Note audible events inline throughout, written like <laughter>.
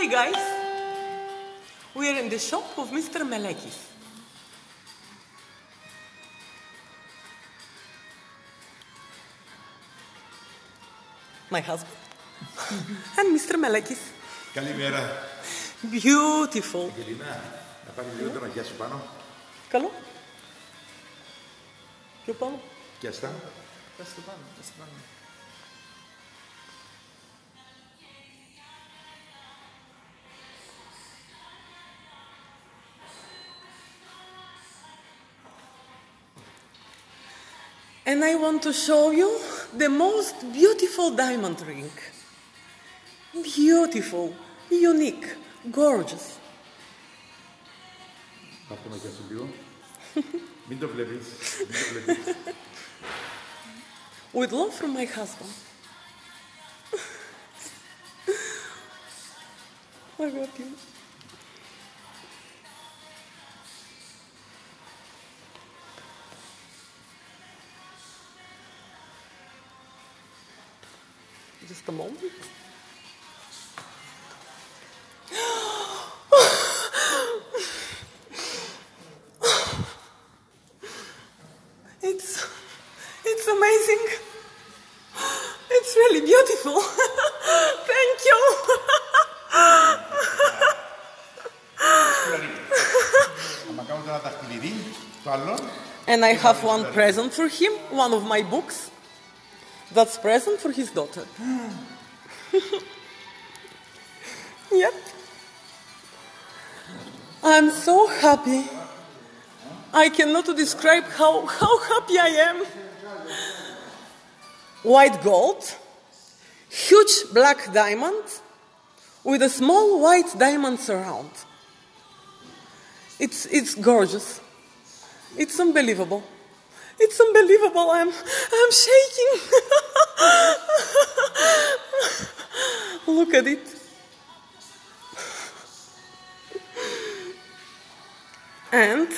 Hi guys! We are in the shop of Mr. Melekis. My husband <laughs> and Mr. Melekis. Καλημέρα. Beautiful. Γελίνα, να πάρεις λίγο το να γιάσει πάνω. Καλό. Πιο πάνω. Και αστά. Πες το πάνω, πες το πάνω. And I want to show you the most beautiful diamond ring. Beautiful, unique, gorgeous. Να πούμε για σου λίγο. Μην το βλέπεις. Μην το βλέπεις. With love from my husband. <laughs> Αγάπη μου. just the moment. it's, it's amazing. It's really beautiful. <laughs> Thank you. <laughs> and I have one present for him, one of my books. That's present for his daughter. <laughs> yep. I'm so happy. I cannot describe how, how happy I am. White gold, huge black diamond with a small white diamond surround. It's, it's gorgeous. It's unbelievable. It's unbelievable. I'm, I'm shaking. <laughs> Look at it. And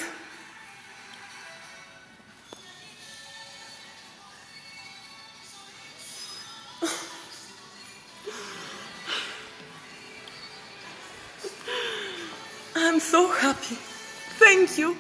I'm so happy. Thank you.